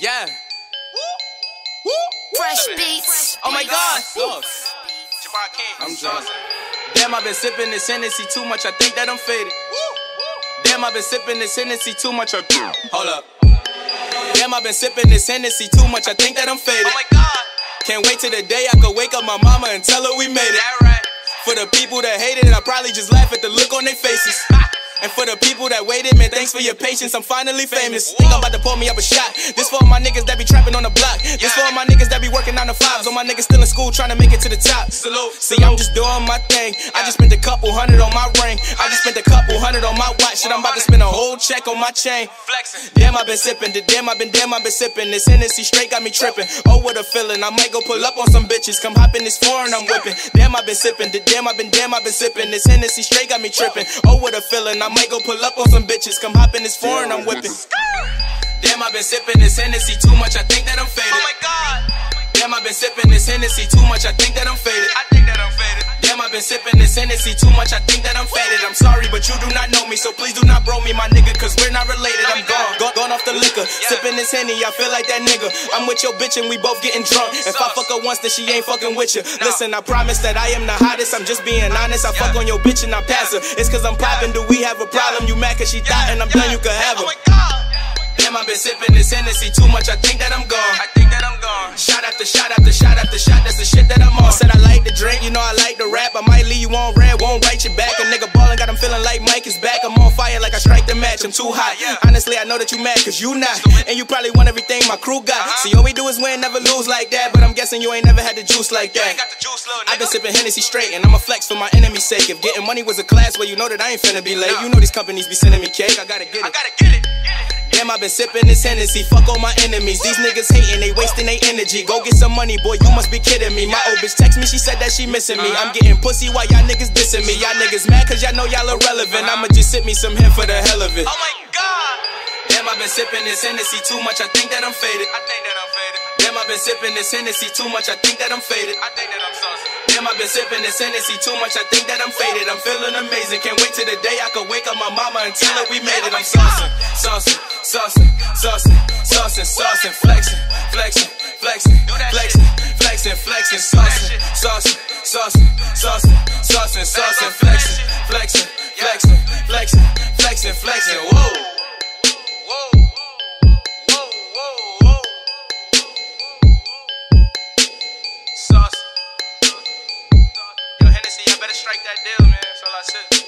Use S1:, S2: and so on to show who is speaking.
S1: Yeah.
S2: Fresh beats.
S1: Oh my God.
S3: Sauce.
S1: I'm drunk. Damn, I've been sipping this Hennessy too much. I think that I'm faded. Damn, I've been sipping this Hennessy too much. I hold up. Damn, I've been sipping this Hennessy too much. I think that I'm faded.
S3: Oh my God.
S1: Can't wait till the day I could wake up my mama and tell her we made it.
S3: That right.
S1: For the people that hated it, I probably just laugh at the look on their faces. And for the people that waited, man, thanks for your patience. I'm finally famous. Think I'm about to pull me up a shot. This for my niggas that be trapping on the block. This for my niggas that be working on the fives. All my niggas still in school trying to make it to the top.
S3: Salute.
S1: See, I'm just doing my thing. I just spent a couple hundred on my ring. I just spent a couple hundred on my watch. Shit, I'm about to spend a whole check on my chain. Damn, I've been sipping. The damn, I've been damn, I've been sipping. This Hennessy straight got me tripping. Oh, what a feeling. I might go pull up on some bitches. Come hop in this foreign, and I'm whipping. Damn, I've been sipping. The damn, I've been damn, I've been sipping. This Hennessy straight got me tripping. Oh, what a feeling. I might go pull up on some bitches. Come hop in this foreign, I'm whipping. Damn, I've been sipping this Hennessy too much. I think that I'm faded.
S3: Oh my God.
S1: Damn, I've been sipping this Hennessy too much. I think that I'm faded. I've been sipping this Hennessy too much. I think that I'm faded. I'm sorry, but you do not know me, so please do not bro me, my nigga, cause we're not related. I'm gone, gone, gone off the liquor. Sipping this Henny, I feel like that nigga. I'm with your bitch and we both getting drunk. If I fuck her once, then she ain't fucking with you. Listen, I promise that I am the hottest. I'm just being honest. I fuck on your bitch and I pass her. It's cause I'm popping. Do we have a problem? You mad cause she thought and I'm done, you can have
S3: Oh
S1: her. Damn, I've been sipping this Hennessy too much. I think that I'm gone.
S3: I think that I'm gone.
S1: Shot after shot after shot after shot, that's the shit that I'm on. Said I like to drink, you know I like to rap. I might leave you on red, won't write you back. A nigga ballin', got him feeling like Mike is back. I'm on fire like I strike the match, I'm too hot. Honestly, I know that you mad, cause you not. And you probably want everything my crew got. Uh-huh. See, all we do is win, never lose like that. But I'm guessing you ain't never had the juice like that.
S3: ain't got the juice, little
S1: I've been
S3: sippin'
S1: sipping Hennessy straight, and I'ma flex for my enemy's sake. If getting money was a class, well, you know that I ain't finna be late. You know these companies be sending me cake, I gotta get it.
S3: I gotta get it.
S1: Damn, I've been sipping this Hennessy. Fuck all my enemies. These niggas hating, they wasting their energy. Go get some money, boy. You must be kidding me. My old bitch text me, she said that she missing me. I'm uh-huh. getting pussy while y'all niggas dissing me. Y'all niggas mad cause y'all know y'all irrelevant. I'ma just sip me some hen for the hell of it.
S3: Oh my God.
S1: Damn, I've been sipping this Hennessy too much. I think that I'm faded.
S3: I think that I'm faded.
S1: Damn, I've been sipping this Hennessy too much. I think that I'm faded.
S3: I think that I'm saucy.
S1: Damn, I've been sipping this Hennessy too much. I think that I'm faded. I'm feeling amazing. Can't wait till the day I can wake up my mama and tell her we made it. I'm oh saucing, saucing, saucing, saucing, saucing, flexing, flexing, flexing, flexing, flexing, flexing, saucing, saucing, saucing, saucing, saucing, saucing, flexing, flexing, flexing, flexing, flexing, flexing. Whoa.
S3: Strike that deal, man. That's all I said.